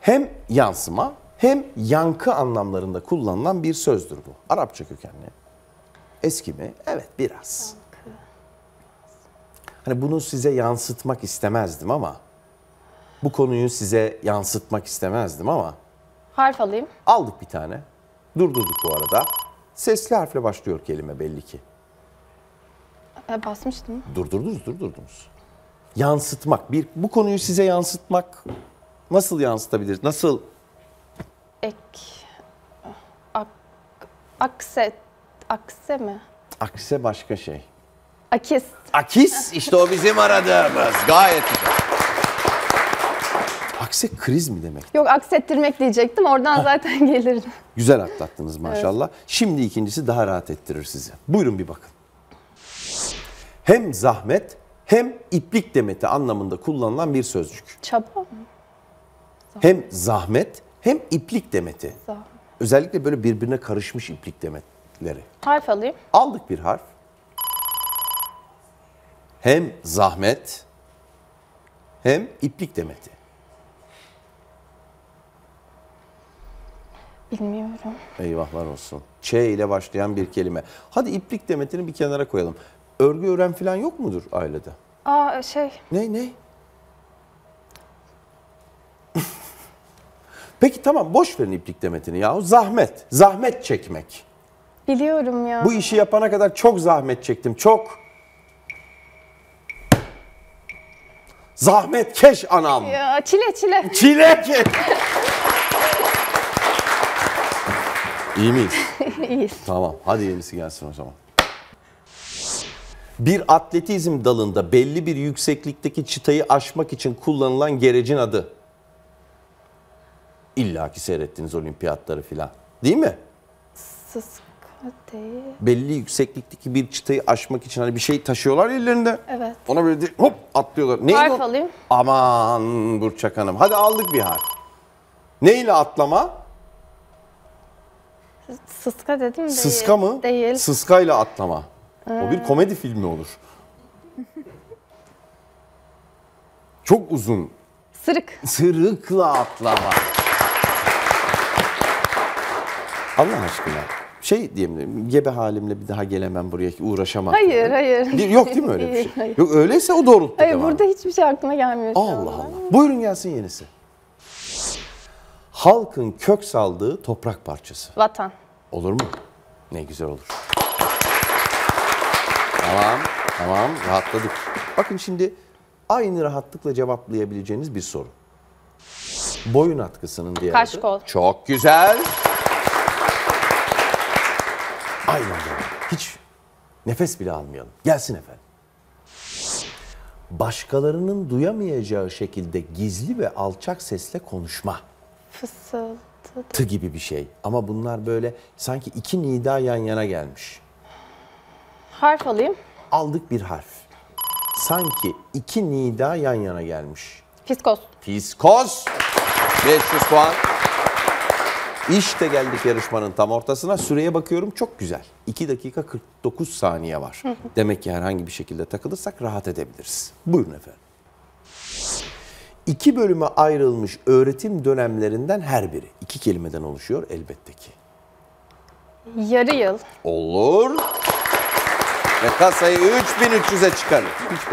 Hem yansıma hem yankı anlamlarında kullanılan bir sözdür bu. Arapça kökenli. Eski mi? Evet biraz. Hani bunu size yansıtmak istemezdim ama bu konuyu size yansıtmak istemezdim ama Harf alayım. aldık bir tane. Durdurduk bu arada. Sesli harfle başlıyor kelime belli ki. E, basmıştım. Durdurdunuz, durdurdunuz. Yansıtmak. Bir, bu konuyu size yansıtmak nasıl yansıtabiliriz? Nasıl? Ek. Ak. Akse. Akse mi? Akse başka şey. Akis. Akis işte o bizim aradığımız. Gayet güzel. Akse kriz mi demek? Yok aksettirmek diyecektim. Oradan zaten gelirdim. Güzel atlattınız maşallah. Şimdi ikincisi daha rahat ettirir sizi. Buyurun bir bakın. Hem zahmet hem iplik demeti anlamında kullanılan bir sözcük. Çaba mı? Hem zahmet hem iplik demeti. Zahmet. Özellikle böyle birbirine karışmış iplik demetleri. Harf alayım. Aldık bir harf. Hem zahmet hem iplik demeti. Bilmiyorum. Eyvahlar olsun. Ç ile başlayan bir kelime. Hadi iplik demetini bir kenara koyalım. Örgü ören falan yok mudur ailede? Aa şey. Ne ne? Peki tamam boş verin iplik demetini yahu. Zahmet. Zahmet çekmek. Biliyorum ya. Bu işi yapana kadar çok zahmet çektim. Çok. Zahmet keş anam. Ya, çile çile. Çilek. İyi miyiz? İyiyiz. Tamam. Hadi yenisi gelsin o zaman. Bir atletizm dalında belli bir yükseklikteki çıtayı aşmak için kullanılan gerecin adı. İlla ki seyrettiniz olimpiyatları filan. Değil mi? Sıska değil. Belli yükseklikteki bir çıtayı aşmak için hani bir şey taşıyorlar ellerinde. Evet. Ona böyle hop atlıyorlar. Neydi Harf o? alayım. Aman Burçak Hanım. Hadi aldık bir harf. Neyle atlama? Sıska dedim değil. Sıska mı? Değil. Sıskayla atlama. O bir komedi filmi olur. Çok uzun. Sırık. Sırıkla atlama. Allah aşkına. Şey diyeyim gebe halimle bir daha gelemem buraya ki uğraşamam. Hayır hayır. Değil- Yok değil mi öyle bir şey? hayır. Yok öyleyse o doğrultuda Hayır devam. burada hiçbir şey aklıma gelmiyor Allah anda. Allah. Buyurun gelsin yenisi. Halkın kök saldığı toprak parçası. Vatan. Olur mu? Ne güzel olur. Tamam, tamam rahatladık. Bakın şimdi aynı rahatlıkla cevaplayabileceğiniz bir soru. Boyun atkısının diğer Kaş adı. Çok güzel. Aynen böyle. Hiç nefes bile almayalım. Gelsin efendim. Başkalarının duyamayacağı şekilde gizli ve alçak sesle konuşma Fısıltı. tı gibi bir şey. Ama bunlar böyle sanki iki nida yan yana gelmiş. Harf alayım. Aldık bir harf. Sanki iki nida yan yana gelmiş. Fiskos. Fiskos. 500 puan. İşte geldik yarışmanın tam ortasına. Süreye bakıyorum çok güzel. 2 dakika 49 saniye var. Demek ki herhangi bir şekilde takılırsak rahat edebiliriz. Buyurun efendim. İki bölüme ayrılmış öğretim dönemlerinden her biri. iki kelimeden oluşuyor elbette ki. Yarı yıl. Olur. Ve kasayı 3300'e çıkarır. Hiç